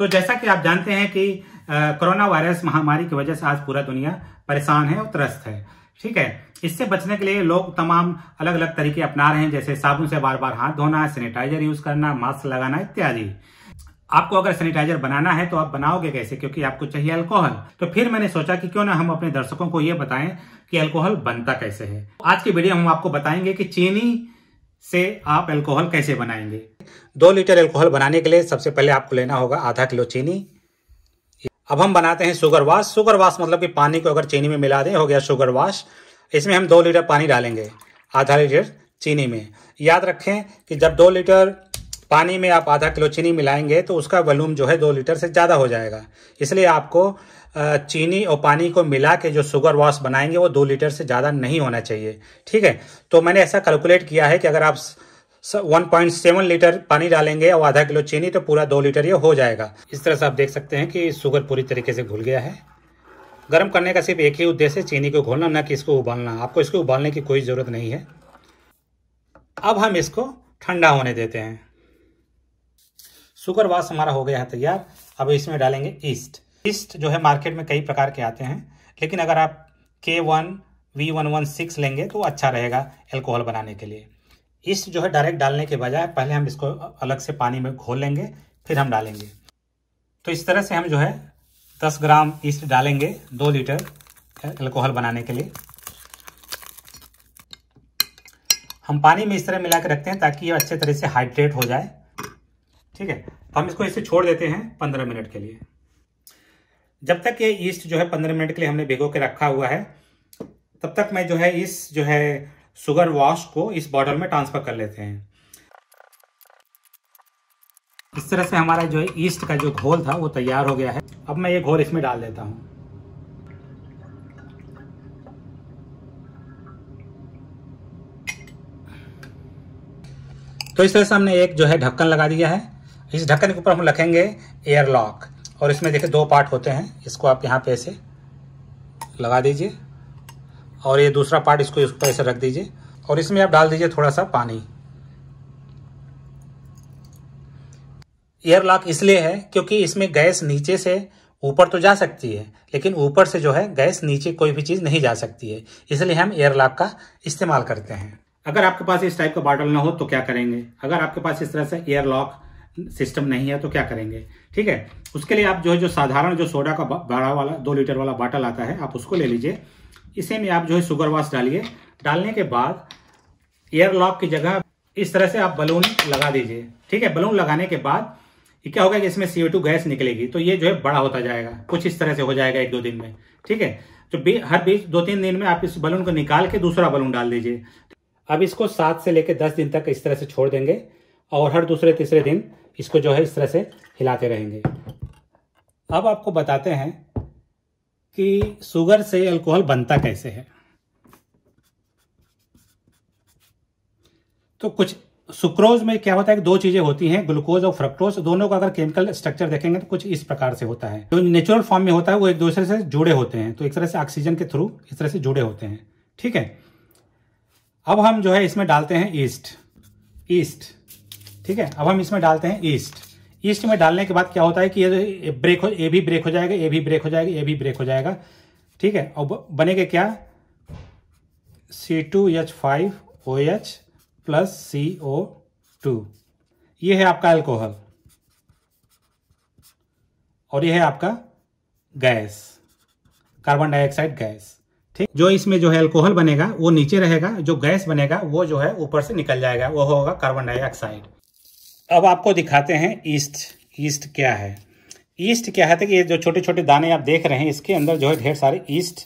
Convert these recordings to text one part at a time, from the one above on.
तो जैसा कि आप जानते हैं कि कोरोना वायरस महामारी की वजह से आज पूरा दुनिया परेशान है और त्रस्त है। ठीक है? इससे बचने के लिए लोग तमाम अलग अलग तरीके अपना रहे हैं, जैसे साबुन से बार बार हाथ धोना, सैनिटाइजर यूज़ करना, मास्क लगाना इत्यादि। आपको अगर सैनिटाइजर बनाना है तो आप बनाओगे कैसे? क्योंकि आपको चाहिए अल्कोहल। तो फिर मैंने सोचा कि क्यों ना हम अपने दर्शकों को ये बताएँ कि अल्कोहल बनता कैसे है। आज की वीडियो हम आपको बताएँगे कि चीनी से आप अल्कोहल कैसे बनाएँगे? दो लीटर अल्कोहल बनाने के लिए सबसे पहले आपको लेना होगा आधा किलो चीनी। अब हम बनाते हैं शुगर वाश शुगर वाश मतलब कि पानी को अगर चीनी में मिला दें, हो गया शुगर वाश इसमें हम दो लीटर पानी डालेंगे, आधा लीटर चीनी में। याद रखें कि जब दो लीटर पानी में आप आधा किलो चीनी मिलाएँगे तो उसका वॉल्यूम जो है दो लीटर से ज़्यादा हो जाएगा। इसलिए आपको चीनी और पानी को मिला के जो शुगर वॉश बनाएँगे, वो दो लीटर से ज़्यादा नहीं होना चाहिए। ठीक है? तो मैंने ऐसा कैलकुलेट किया है कि अगर आप 1.7 लीटर पानी डालेंगे और आधा किलो चीनी तो पूरा दो लीटर ये हो जाएगा। इस तरह से आप देख सकते हैं कि शुगर पूरी तरीके से घुल गया है। गर्म करने का सिर्फ़ एक ही उद्देश्य है चीनी को घोलना, ना कि इसको उबालना। आपको इसको उबालने की कोई ज़रूरत नहीं है। अब हम इसको ठंडा होने देते हैं। शुगर वाश हमारा हो गया है तैयार। अब इसमें डालेंगे ईस्ट ईस्ट जो है मार्केट में कई प्रकार के आते हैं, लेकिन अगर आप के one V one one six लेंगे तो अच्छा रहेगा एल्कोहल बनाने के लिए। ईस्ट जो है डायरेक्ट डालने के बजाय पहले हम इसको अलग से पानी में घोल लेंगे, फिर हम डालेंगे। तो इस तरह से हम जो है दस ग्राम ईस्ट डालेंगे दो लीटर अल्कोहल बनाने के लिए। हम पानी में इस तरह मिला के रखते हैं ताकि ये अच्छे तरह से हाइड्रेट हो जाए। ठीक है? तो हम इसको इसे छोड़ देते हैं पंद्रह मिनट के लिए। जब तक ये ईस्ट जो है पंद्रह मिनट के लिए हमने भिगो के रखा हुआ है, तब तक मैं जो है इस जो है शुगर वॉश को इस बॉटल में ट्रांसफ़र कर लेते हैं। इस तरह से हमारा जो है ईस्ट का जो घोल था, वो तैयार हो गया है। अब मैं ये घोल इसमें डाल देता हूँ। तो इस तरह से हमने एक जो है ढक्कन लगा दिया है। इस ढक्कन के ऊपर हम रखेंगे एयर लॉक और इसमें देखिए दो पार्ट होते हैं। इसको आप यहाँ पे ऐसे लगा दीजिए और ये दूसरा पार्ट इसको इस पर ऐसे रख दीजिए और इसमें आप डाल दीजिए थोड़ा सा पानी। एयर लॉक इसलिए है क्योंकि इसमें गैस नीचे से ऊपर तो जा सकती है, लेकिन ऊपर से जो है गैस नीचे कोई भी चीज़ नहीं जा सकती है। इसलिए हम एयर लॉक का इस्तेमाल करते हैं। अगर आपके पास इस टाइप का बॉटल ना हो तो क्या करेंगे? अगर आपके पास इस तरह से एयर लॉक सिस्टम नहीं है तो क्या करेंगे? ठीक है? उसके लिए आप जो है, जो साधारण जो सोडा का बड़ा वाला, दो लीटर वाला बॉटल आता है, आप उसको ले लीजिए। इसे में आप जो है शुगर वाश डालिए। डालने के बाद एयर लॉक की जगह इस तरह से आप बलून लगा दीजिए। ठीक है? बलून लगाने के बाद क्या होगा कि इसमें सीओ टू गैस निकलेगी तो ये जो है, बड़ा होता जाएगा। कुछ इस तरह से हो जाएगा एक दो दिन में। ठीक है? तो हर बीच दो तीन दिन में आप इस बलून को निकाल के दूसरा बलून डाल दीजिए। अब इसको सात से लेकर दस दिन तक इस तरह से छोड़ देंगे और हर दूसरे तीसरे दिन इसको जो है इस तरह से हिलाते रहेंगे। अब आपको बताते हैं कि शुगर से अल्कोहल बनता कैसे है। तो कुछ सुक्रोज में क्या होता है कि दो चीज़ें होती हैं, ग्लूकोज और फ्रक्टोज। दोनों का अगर केमिकल स्ट्रक्चर देखेंगे तो कुछ इस प्रकार से होता है। जो नेचुरल फॉर्म में होता है, वो एक दूसरे से जुड़े होते हैं। तो एक तरह से ऑक्सीजन के थ्रू इस तरह से जुड़े होते हैं। ठीक है? अब हम जो है इसमें डालते हैं ईस्ट ईस्ट ठीक है? अब हम इसमें डालते हैं ईस्ट ईस्ट में डालने के बाद क्या होता है कि ये ब्रेक हो ए भी ब्रेक हो जाएगा ए भी ब्रेक हो जाएगा ए भी ब्रेक हो जाएगा। ठीक है? और बनेगा क्या? C two H five O H plus C O two ये है आपका अल्कोहल और ये है आपका गैस कार्बन डाइऑक्साइड गैस ठीक? जो इसमें जो है अल्कोहल बनेगा, वो नीचे रहेगा, जो गैस बनेगा, वो जो है ऊपर से निकल जाएगा, वो होगा कार्बन डाइऑक्साइड अब आपको दिखाते हैं ईस्ट ईस्ट क्या है। ईस्ट क्या है? कि ये जो छोटे छोटे दाने आप देख रहे हैं, इसके अंदर जो है ढेर सारे ईस्ट,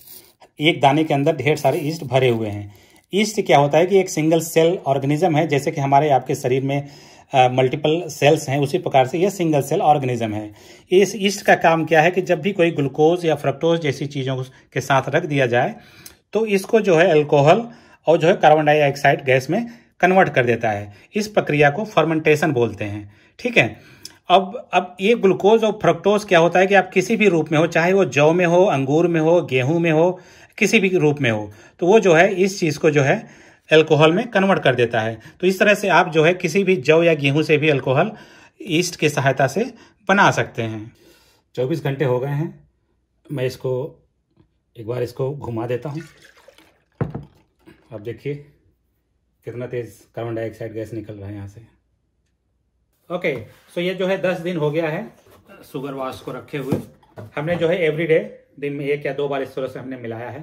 एक दाने के अंदर ढेर सारे ईस्ट भरे हुए हैं। ईस्ट क्या होता है कि एक सिंगल सेल ऑर्गेनिज्म है, जैसे कि हमारे आपके शरीर में मल्टीपल सेल्स हैं, उसी प्रकार से यह सिंगल सेल ऑर्गेनिज्म है। इस ईस्ट का काम क्या है कि जब भी कोई ग्लूकोज या फ्रक्टोज जैसी चीज़ों के साथ रख दिया जाए तो इसको जो है अल्कोहल और जो है कार्बन डाइऑक्साइड गैस में कन्वर्ट कर देता है। इस प्रक्रिया को फर्मेंटेशन बोलते हैं। ठीक है? अब अब ये ग्लूकोज और फ्रक्टोज क्या होता है कि आप किसी भी रूप में हो, चाहे वो जौ में हो, अंगूर में हो, गेहूँ में हो, किसी भी रूप में हो तो वो जो है, इस चीज़ को जो है एल्कोहल में कन्वर्ट कर देता है। तो इस तरह से आप जो है, किसी भी जौ या गेहूँ से भी अल्कोहल ईस्ट की सहायता से बना सकते हैं। चौबीस घंटे हो गए हैं। मैं इसको, एक बार इसको घुमा देता हूँ। अब देखिए। कितना तेज़ कार्बन डाइऑक्साइड गैस निकल रहा है यहाँ से? ओके सो ये जो है दस दिन हो गया है शुगर वाश को रखे हुए। हमने जो है एवरी डे दिन में एक या दो बार इस तरह से हमने मिलाया है।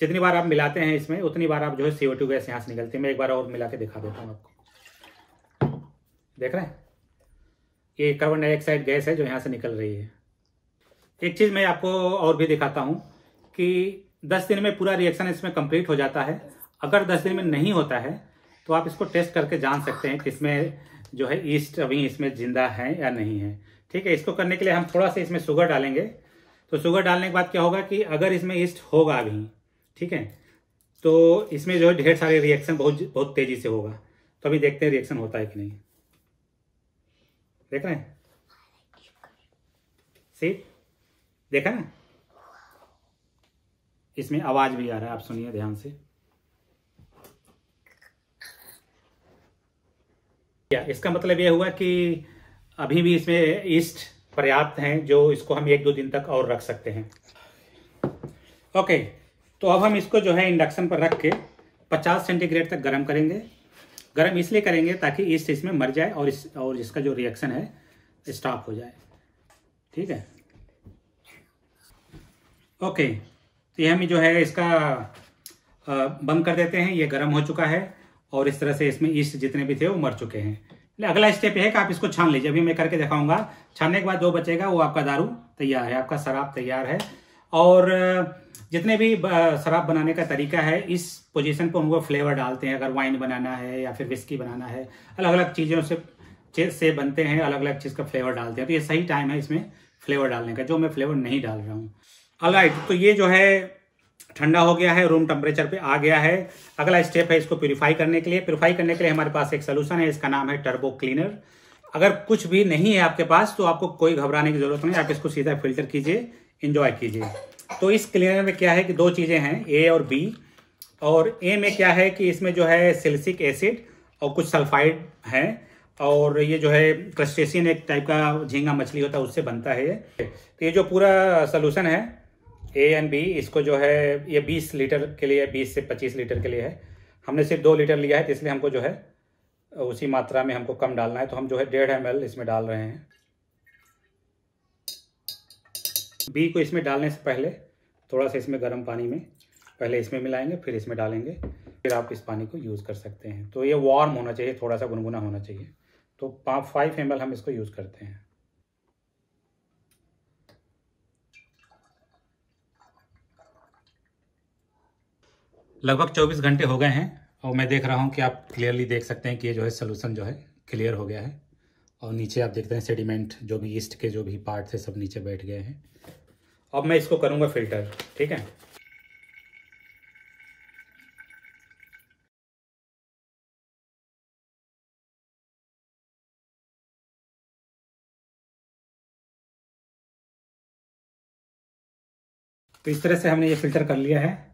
जितनी बार आप मिलाते हैं इसमें, उतनी बार आप जो है सीओ टू गैस यहाँ से निकलती है। मैं एक बार और मिला के दिखा देता हूँ आपको। देख रहे हैं? ये कार्बन डाइऑक्साइड गैस है जो यहाँ से निकल रही है। एक चीज़ मैं आपको और भी दिखाता हूँ कि दस दिन में पूरा रिएक्शन इसमें कंप्लीट हो जाता है। अगर दस दिन में नहीं होता है तो आप इसको टेस्ट करके जान सकते हैं कि इसमें जो है ईस्ट अभी इसमें ज़िंदा है या नहीं है। ठीक है, इसको करने के लिए हम थोड़ा सा इसमें शुगर डालेंगे। तो शुगर डालने के बाद क्या होगा कि अगर इसमें ईस्ट होगा अभी ठीक है तो इसमें जो है ढेर सारे रिएक्शन बहुत बहुत तेज़ी से होगा। तो अभी देखते हैं रिएक्शन होता है कि नहीं। देख रहे हैं? सी देखा ना? इसमें आवाज़ भी आ रहा है, आप सुनिए ध्यान से। इसका मतलब यह हुआ कि अभी भी इसमें ईस्ट पर्याप्त हैं, जो इसको हम एक दो दिन तक और रख सकते हैं। ओके तो अब हम इसको जो है इंडक्शन पर रख के 50 सेंटीग्रेड तक गर्म करेंगे। गर्म इसलिए करेंगे ताकि ईस्ट इसमें मर जाए और इस, और इसका जो रिएक्शन है स्टॉप हो जाए। ठीक है? ओके तो ये हम जो है इसका बंद कर देते हैं। ये गर्म हो चुका है। और इस तरह से इसमें ईस्ट जितने भी थे वो मर चुके हैं। अगला स्टेप है कि आप इसको छान लीजिए। अभी मैं करके दिखाऊँगा। छानने के बाद जो बचेगा, वो आपका दारू तैयार है, आपका शराब तैयार है। और जितने भी शराब बनाने का तरीका है, इस पोजीशन पर उनको फ्लेवर डालते हैं। अगर वाइन बनाना है या फिर विस्की बनाना है अलग अलग चीज़ों से से बनते हैं अलग अलग चीज़ का फ्लेवर डालते हैं। तो ये सही टाइम है इसमें फ्लेवर डालने का, जो मैं फ्लेवर नहीं डाल रहा हूँ। अलराइट तो ये जो है ठंडा हो गया है रूम टेम्परेचर पे आ गया है। अगला स्टेप है इसको प्योरीफाई करने के लिए। प्योरीफाई करने के लिए हमारे पास एक सोल्यूशन है, इसका नाम है टर्बो क्लीनर अगर कुछ भी नहीं है आपके पास तो आपको कोई घबराने की ज़रूरत नहीं, आप इसको सीधा फ़िल्टर कीजिए इंजॉय कीजिए। तो इस क्लीनर में क्या है कि दो चीज़ें हैं ए और बी और ए में क्या है कि इसमें जो है सिल्सिक एसिड और कुछ सल्फाइड है। और ये जो है क्रस्टेशियन एक टाइप का झींगा मछली होता है, उससे बनता है ये। तो ये जो पूरा सोल्यूशन है ए एंड बी इसको जो है, ये 20 लीटर के लिए 20 से 25 लीटर के लिए है। हमने सिर्फ़ दो लीटर लिया है तो इसलिए हमको जो है, उसी मात्रा में हमको कम डालना है। तो हम जो है, डेढ़ एम इसमें डाल रहे हैं। बी को इसमें डालने से पहले, थोड़ा सा इसमें गर्म पानी में, पहले इसमें मिलाएँगे, फिर इसमें डालेंगे। फिर आप इस पानी को यूज़ कर सकते हैं। तो ये वार्म होना चाहिए, थोड़ा सा गुनगुना होना चाहिए। तो पाँच, फाइव एम हम इसको यूज़ करते हैं। लगभग 24 घंटे हो गए हैं और मैं देख रहा हूँ कि आप क्लियरली देख सकते हैं कि ये जो है सोल्यूशन जो है क्लियर हो गया है। और नीचे आप देखते हैं सेडिमेंट जो भी ईस्ट के जो भी पार्ट थे, सब नीचे बैठ गए हैं। अब मैं इसको करूँगा फ़िल्टर ठीक है? तो इस तरह से हमने ये फ़िल्टर कर लिया है।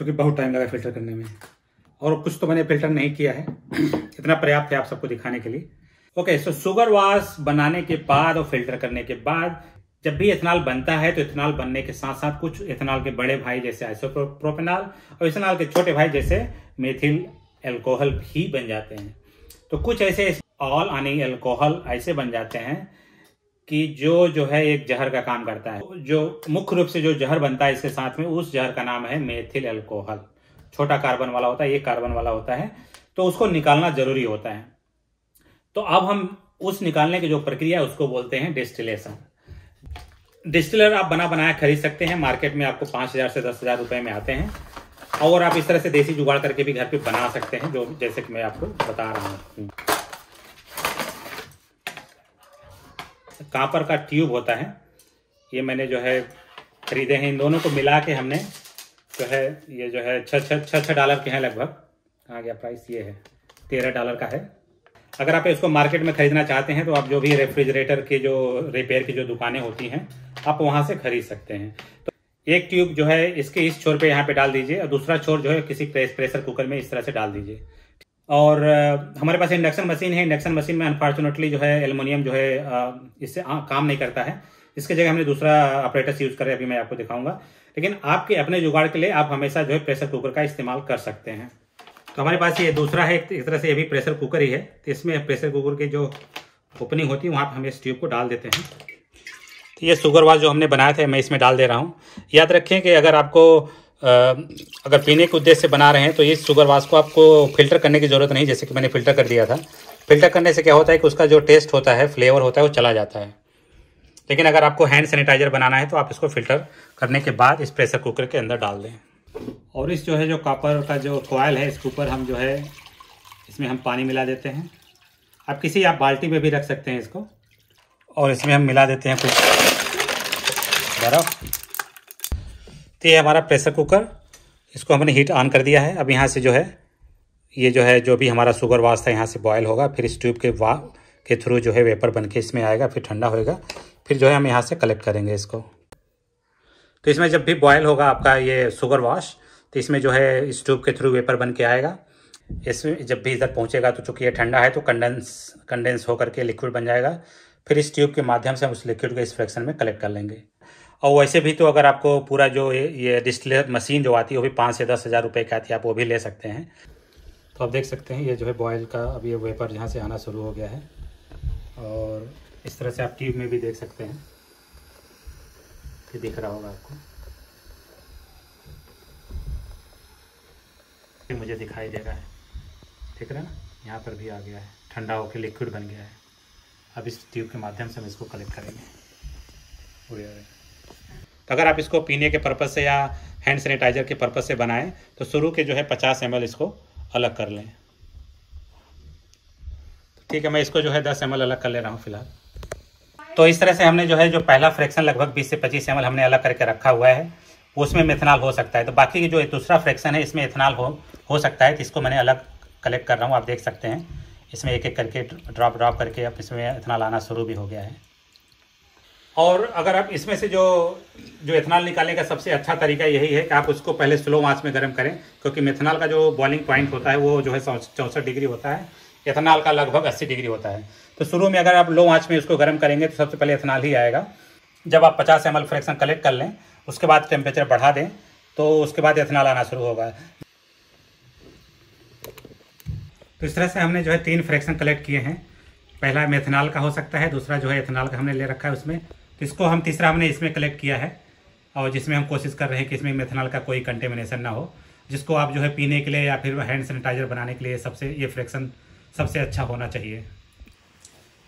क्योंकि बहुत टाइम लगा फ़िल्टर करने में। और कुछ तो मैंने फ़िल्टर नहीं किया है। इतना पर्याप्त है आप सबको दिखाने के लिए। ओके सो शुगर वाश बनाने के बाद और फ़िल्टर करने के बाद, जब भी इथेनॉल बनता है तो इथेनॉल बनने के साथ साथ कुछ इथेनॉल के बड़े भाई जैसे आइसोप्रोपेनॉल और इथेनॉल के छोटे भाई जैसे मेथिल एल्कोहल भी बन जाते हैं। तो कुछ ऐसे ऑल आनी एल्कोहल ऐसे बन जाते हैं कि जो जो है एक जहर का काम करता है। जो मुख्य रूप से जो जहर बनता है इसके साथ में, उस जहर का नाम है मेथिल अल्कोहल छोटा कार्बन वाला होता है, एक कार्बन वाला होता है तो उसको निकालना ज़रूरी होता है। तो अब हम उस निकालने की जो प्रक्रिया है, उसको बोलते हैं डिस्टिलेशन डिस्टिलर आप बना, बनाया खरीद सकते हैं। मार्केट में आपको पाँच हज़ार से दस हज़ार रुपए में आते हैं। और आप इस तरह से देसी जुगाड़ करके भी घर पे बना सकते हैं, जो जैसे कि मैं आपको बता रहा हूँ। कापर का ट्यूब होता है। ये मैंने जो है खरीदे हैं। इन दोनों को मिला के हमने जो है, ये जो है छः छः छः छः डॉलर के हैं लगभग। कहाँ गया? प्राइस ये है। तेरह डॉलर का है। अगर आप इसको मार्केट में खरीदना चाहते हैं तो आप जो भी रेफ्रिजरेटर के जो, रिपेयर की जो दुकानें होती हैं, आप वहाँ से खरीद सकते हैं। तो एक ट्यूब जो है, इसके इस छोर पे यहाँ पे डाल दीजिए, और दूसरा छोर जो है, किसी प्रेस प्रेशर कुकर में इस तरह से डाल दीजिए। और हमारे पास इंडक्शन मशीन है। इंडक्शन मशीन में अनफॉर्चुनेटली जो है एल्युमिनियम जो है इससे काम नहीं करता है। इसके जगह हमने दूसरा ऑपरेटर्स यूज़ करें अभी मैं आपको दिखाऊँगा। लेकिन आपके अपने जुगाड़ के लिए आप हमेशा जो है प्रेशर कुकर का इस्तेमाल कर सकते हैं। तो हमारे पास ये दूसरा है, एक तरह से ये भी प्रेशर कुकर ही है। तो इसमें प्रेशर कुकर की जो ओपनिंग होती है, वहाँ पर हम इस ट्यूब को डाल देते हैं। तो ये शुगर वाल जो हमने बनाया था, मैं इसमें डाल दे रहा हूँ। याद रखें कि अगर आपको अगर पीने के उद्देश्य से बना रहे हैं तो इस शुगर वाश को आपको फ़िल्टर करने की ज़रूरत नहीं, जैसे कि मैंने फ़िल्टर कर दिया था। फ़िल्टर करने से क्या होता है कि उसका जो टेस्ट होता है, फ्लेवर होता है, वो चला जाता है। लेकिन अगर आपको हैंड सैनिटाइजर बनाना है तो आप इसको फ़िल्टर करने के बाद इस प्रेशर कुकर के अंदर डाल दें। और इस जो है, जो कापर का जो कोयल है, इसके ऊपर हम जो है, इसमें हम पानी मिला देते हैं। आप किसी, आप बाल्टी में भी रख सकते हैं इसको। और इसमें हम मिला देते हैं कुछ बर्फ़। तो ये हमारा प्रेशर कुकर। इसको हमने हीट ऑन कर दिया है। अब यहाँ से जो है, ये जो है, जो भी हमारा शुगर वाश था, यहाँ से बॉयल होगा। फिर इस ट्यूब के वा के थ्रू जो है वेपर बन के इसमें आएगा, फिर ठंडा होएगा। फिर जो है हम यहाँ से कलेक्ट करेंगे इसको। तो इसमें जब भी बॉयल होगा आपका ये शुगर वाश तो इसमें जो है इस ट्यूब के थ्रू वेपर बन के आएगा। इसमें जब भी इधर पहुँचेगा तो चूँकि ये ठंडा है तो कंडेंस कंडेंस होकर के लिक्विड बन जाएगा। फिर इस ट्यूब के माध्यम से हम उस लिक्विड को इस फ्रैक्शन में कलेक्ट कर लेंगे। और वैसे भी तो अगर आपको पूरा जो ये डिस्टिलर मशीन जो आती है, वो भी पाँच से दस हज़ार रुपये की आती है, आप वो भी ले सकते हैं। तो आप देख सकते हैं, ये जो है बॉयल का अब ये वेपर यहाँ से आना शुरू हो गया है। और इस तरह से आप ट्यूब में भी देख सकते हैं। कि दिख रहा होगा आपको। मुझे दिखाई दे रहा है। ठीक है ना? यहाँ पर भी आ गया है। ठंडा होकर लिक्विड बन गया है। अब इस ट्यूब के माध्यम से हम इसको कलेक्ट करेंगे। तो अगर आप इसको पीने के पर्पज़ से या हैंड सैनिटाइजर के पर्पज़ से बनाएँ तो शुरू के जो है पचास एम इसको अलग कर लें। ठीक है, मैं इसको जो है दस एम अलग कर ले रहा हूँ फ़िलहाल। तो इस तरह से हमने जो है, जो पहला फ्रैक्शन लगभग बीस से पच्चीस एम हमने अलग करके रखा हुआ है, उसमें मेथनॉल हो सकता है। तो बाकी जो दूसरा फ्रैक्शन है, इसमें इथेनॉल हो हो सकता है तो इसको मैंने अलग कलेक्ट कर रहा हूँ, आप देख सकते हैं। इसमें एक एक करके ड्रॉप ड्रॉप करके अब इसमें इथेनॉल आना शुरू भी हो गया है। और अगर आप इसमें से जो जो इथेनॉल निकालने का सबसे अच्छा तरीका यही है कि आप उसको पहले स्लो आँच में गर्म करें क्योंकि मिथेनॉल का जो बॉइलिंग पॉइंट होता है वो जो है चौंसठ डिग्री होता है। इथेनॉल का लगभग अस्सी डिग्री होता है। तो शुरू में अगर आप लो आँच में उसको गर्म करेंगे तो सबसे पहले इथेनॉल ही आएगा। जब आप पचास एम फ्रैक्शन कलेक्ट कर लें उसके बाद टेम्परेचर बढ़ा दें तो उसके बाद इथेनॉल आना शुरू होगा। तो इस तरह से हमने जो है तीन फ्रैक्शन कलेक्ट किए हैं। पहला मेथनॉल का हो सकता है दूसरा जो है इथेनॉल का हमने ले रखा है उसमें। इसको हम तीसरा हमने इसमें कलेक्ट किया है और जिसमें हम कोशिश कर रहे हैं कि इसमें मेथनॉल का कोई कंटेमिनेशन ना हो, जिसको आप जो है पीने के लिए या फिर हैंड सैनिटाइजर बनाने के लिए सबसे, ये फ्रैक्शन सबसे अच्छा होना चाहिए।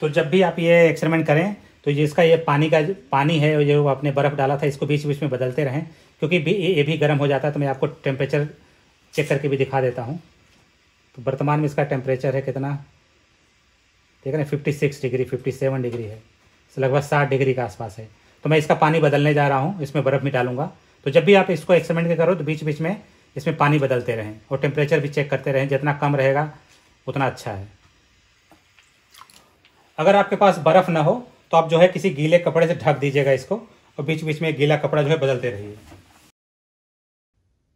तो जब भी आप ये एक्सपेरिमेंट करें तो जिसका ये पानी का पानी है जो आपने बर्फ़ डाला था, इसको बीच बीच में बदलते रहें, क्योंकि भी, ये भी गर्म हो जाता है तो मैं आपको टेम्परेचर चेक करके भी दिखा देता हूँ। तो वर्तमान में इसका टेम्परेचर है कितना? देख रहे हैं fifty six degree fifty seven degree है। लगभग साठ डिग्री के आसपास है। तो मैं इसका पानी बदलने जा रहा हूँ, इसमें बर्फ़ भी डालूँगा। तो जब भी आप इसको एक्सपेरिमेंट करो तो बीच बीच में इसमें पानी बदलते रहें और टेम्परेचर भी चेक करते रहें। जितना कम रहेगा, उतना अच्छा है। अगर आपके पास बर्फ़ ना हो तो आप जो है किसी गीले कपड़े से ढक दीजिएगा इसको और बीच बीच में गीला कपड़ा जो है बदलते रहिए।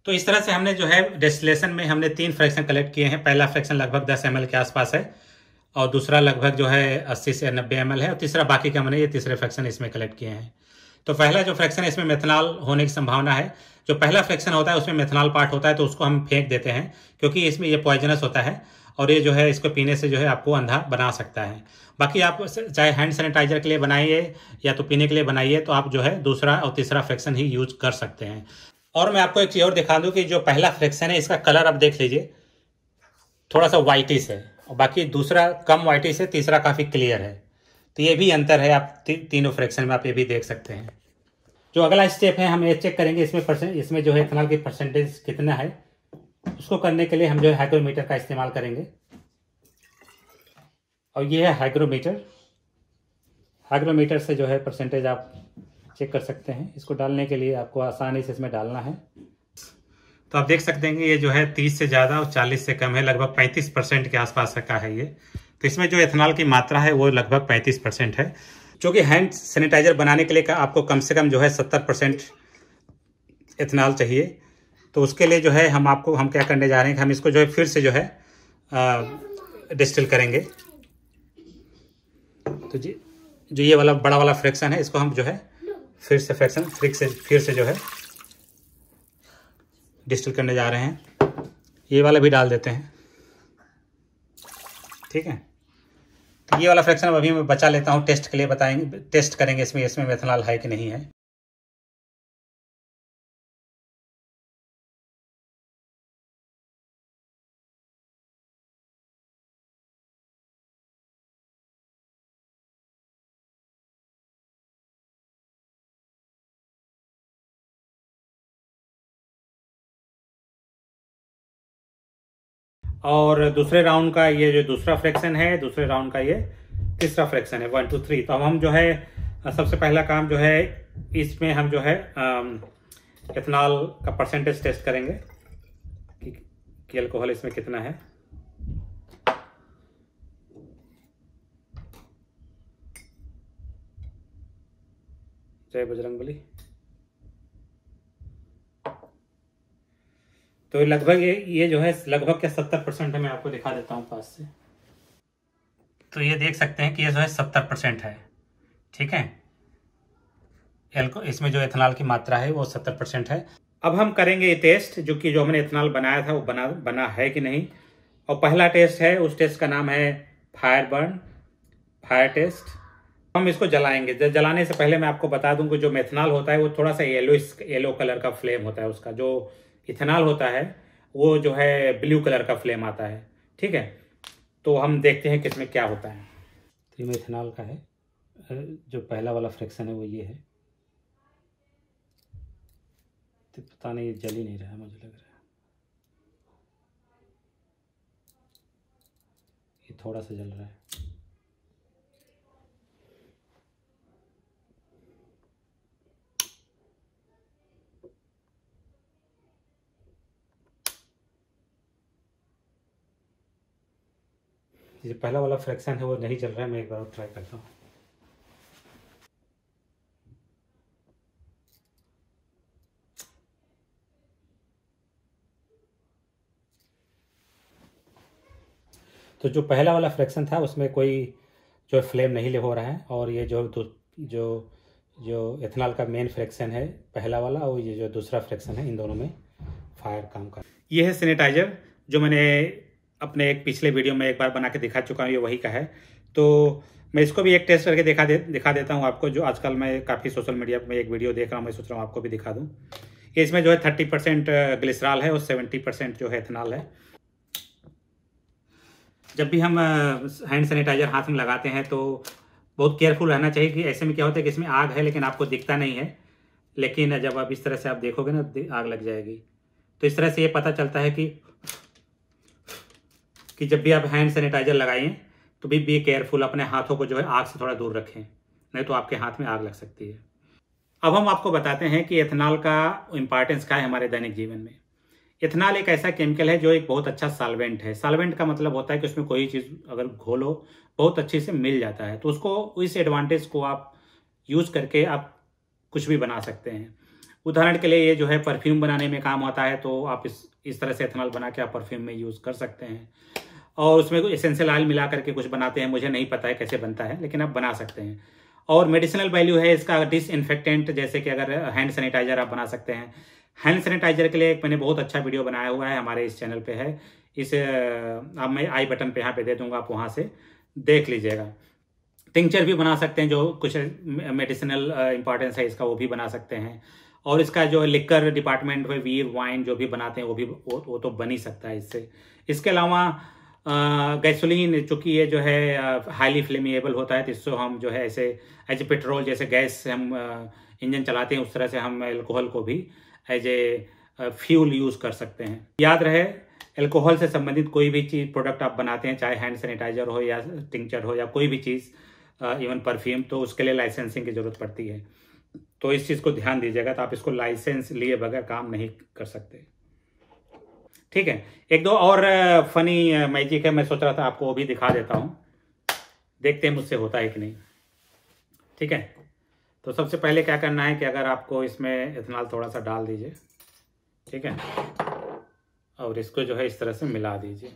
तो इस तरह से हमने जो है डेस्टिलेशन में हमने तीन फ्रैक्शन कलेक्ट किए हैं। पहला फ्रैक्शन लगभग 10 एम के आसपास है। और दूसरा लगभग जो है 80 से 90 एम है और तीसरा बाकी का हमने ये तीसरे फ्रैक्शन इसमें कलेक्ट किए हैं। तो पहला जो फ्रैक्शन है, इसमें मेथनॉल होने की संभावना है। जो पहला फ्रैक्शन होता है, उसमें मेथनॉल पार्ट होता है तो उसको हम फेंक देते हैं, क्योंकि इसमें ये पॉइजनस होता है और ये जो है, इसको पीने से जो है, आपको अंधा बना सकता है। बाकी आप चाहे हैंड सैनिटाइजर के लिए बनाइए या तो पीने के लिए बनाइए तो आप जो है, दूसरा और तीसरा फ्रैक्शन ही यूज़ कर सकते हैं। और मैं आपको एक चीज़ और दिखा दूँ कि जो पहला फ्रैक्शन है, इसका कलर आप देख लीजिए। थोड़ा सा वाइटिस है। और बाकी दूसरा कम वाइटिस है तीसरा काफ़ी क्लियर है। तो ये भी अंतर है आप ती, तीनों फ्रैक्शन में आप ये भी देख सकते हैं। जो अगला स्टेप है हम ये चेक करेंगे इसमें परसेंट इसमें जो है इथेनॉल की परसेंटेज कितना है। उसको करने के लिए हम जो है हाइग्रोमीटर का इस्तेमाल करेंगे। और ये है हाइग्रोमीटर हाइग्रोमीटर से जो है परसेंटेज आप चेक कर सकते हैं। इसको डालने के लिए आपको आसानी से इसमें डालना है। तो आप देख सकते हैं कि ये जो है तीस से ज़्यादा और चालीस से कम है, लगभग पैंतीस परसेंट के आसपास का है ये। तो इसमें जो एथनॉल की मात्रा है, वो लगभग पैंतीस परसेंट है। जो कि हैंड सैनिटाइजर बनाने के लिए का आपको कम से कम जो है सत्तर परसेंट एथनॉल चाहिए। तो उसके लिए जो है हम आपको, हम क्या करने जा रहे हैं कि हम इसको जो है फिर से जो है डिस्टिल करेंगे। तो जी, जो ये वाला बड़ा वाला फ्रैक्शन है, इसको हम जो है फिर से फ्रैक्शन, फिर से फिर से जो है डिस्टिल करने जा रहे हैं। ये वाला भी डाल देते हैं। ठीक है? तो ये वाला फ्रैक्शन अभी मैं बचा लेता हूँ, टेस्ट के लिए बताएँगे, टेस्ट करेंगे इसमें इसमें मेथनॉल है कि नहीं है। और दूसरे राउंड का ये जो दूसरा फ्रैक्शन है दूसरे राउंड का ये तीसरा फ्रैक्शन है वन टू थ्री तो अब हम जो है सबसे पहला काम जो है इसमें हम जो है इथनॉल का परसेंटेज टेस्ट करेंगे। कि, कि अल्कोहल इसमें कितना है? जय बजरंग तो लगभग ये ये जो है, लगभग क्या सत्तर परसेंट है, मैं आपको दिखा देता हूँ पास से। तो ये देख सकते हैं कि ये जो है सत्तर परसेंट है। ठीक है? एल्को, इसमें जो एथनॉल की मात्रा है, वो सत्तर परसेंट है। अब हम करेंगे ये टेस्ट, जो कि जो हमने इथेनॉल बनाया था, वो बना बना है कि नहीं। और पहला टेस्ट है, उस टेस्ट का नाम है फायर बर्न फायर टेस्ट। हम इसको जलाएँगे। जलाने से पहले मैं आपको बता दूँ कि जो मेथनॉल होता है, वो थोड़ा सा येलो येलो कलर का फ्लेम होता है उसका, जो इथेनॉल होता है, वो जो है ब्लू कलर का फ्लेम आता है, ठीक है? तो हम देखते हैं किसमें क्या होता है। तो ये इथेनॉल का है। जो पहला वाला फ्रैक्शन है वो ये है। तो पता नहीं जल ही नहीं रहा मुझे लग रहा है। ये थोड़ा सा जल रहा है। जो पहला वाला फ्रैक्शन है वो नहीं चल रहा है, मैं एक बार ट्राई करता हूँ। तो जो पहला वाला फ्रैक्शन था, उसमें कोई जो फ्लेम नहीं ले हो रहा है, और ये जो जो जो एथनॉल का मेन फ्रैक्शन है पहला वाला, और ये जो दूसरा फ्रैक्शन है, इन दोनों में फायर काम कर ये है सैनिटाइजर जो मैंने अपने एक पिछले वीडियो में एक बार बना के दिखा चुका हूँ, ये वही का है। तो मैं इसको भी एक टेस्ट करके दिखा दे, दिखा देता हूँ आपको, जो आजकल मैं काफ़ी सोशल मीडिया पर एक वीडियो देख रहा हूँ, मैं सोच रहा हूँ आपको भी दिखा दूँ। इसमें जो है थर्टी परसेंट ग्लिसराल है और सेवेंटी परसेंट जो है इथेनॉल है। जब भी हम हैंड सैनिटाइजर हाथ में लगाते हैं तो बहुत केयरफुल रहना चाहिए कि ऐसे में क्या होता है कि इसमें आग है लेकिन आपको दिखता नहीं है। लेकिन जब आप इस तरह से आप देखोगे ना, आग लग जाएगी। तो इस तरह से ये पता चलता है कि कि जब भी आप हैंड सैनिटाइजर लगाएँ तो भी बी केयरफुल अपने हाथों को जो है आग से थोड़ा दूर रखें, नहीं तो आपके हाथ में आग लग सकती है। अब हम आपको बताते हैं कि एथनॉल का इंपॉर्टेंस क्या है हमारे दैनिक जीवन में। इथेनॉल एक ऐसा केमिकल है जो एक बहुत अच्छा सालवेंट है। सालवेंट का मतलब होता है कि उसमें कोई चीज़ अगर घोलो बहुत अच्छे से मिल जाता है। तो उसको, इस एडवांटेज को आप यूज़ करके आप कुछ भी बना सकते हैं। उदाहरण के लिए ये जो है परफ्यूम बनाने में काम आता है तो आप इस इस तरह से एथनॉल बना के आप परफ्यूम में यूज़ कर सकते हैं। और उसमें एसेंशियल ऑयल मिला करके कुछ बनाते हैं मुझे नहीं पता है कैसे बनता है लेकिन आप बना सकते हैं। और मेडिसिनल वैल्यू है इसका डिसइनफेक्टेंट जैसे कि अगर हैंड सैनिटाइजर आप बना सकते हैं। हैंड सैनिटाइजर के लिए एक मैंने बहुत अच्छा वीडियो बनाया हुआ है हमारे इस चैनल पे है। इस अब मैं आई बटन पे यहाँ पे दे दूँगा आप वहाँ से। देख लीजिएगा। टिंचर भी बना सकते हैं जो कुछ मेडिसिनल इंपॉर्टेंस है इसका वो भी बना सकते हैं। और इसका जो लिकर डिपार्टमेंट में वीर वाइन जो भी बनाते हैं वो भी वो, वो तो बन ही सकता है इससे। इसके अलावा गैसोलीन चूँकि ये जो है हाईली फ्लेमिएबल होता है तो इससे हम जो है ऐसे एज ए पेट्रोल जैसे गैस से हम इंजन चलाते हैं, उस तरह से हम एल्कोहल को भी एज ए फ्यूल यूज़ कर सकते हैं। याद रहे एल्कोहल से संबंधित कोई भी चीज़ प्रोडक्ट आप बनाते हैं, चाहे हैंड सैनिटाइजर हो या टिंचर हो या कोई भी चीज़ इवन परफ्यूम तो उसके लिए लाइसेंसिंग की ज़रूरत पड़ती है। तो इस चीज़ को ध्यान दीजिएगा तो आप इसको लाइसेंस लिए बगैर काम नहीं कर सकते। ठीक है? एक दो और फनी मैजिक है, मैं सोच रहा था आपको वो भी दिखा देता हूँ। देखते हैं मुझसे होता है कि नहीं। ठीक है? तो सबसे पहले क्या करना है कि अगर आपको इसमें इथेनॉल थोड़ा सा डाल दीजिए। ठीक है? और इसको जो है इस तरह से मिला दीजिए।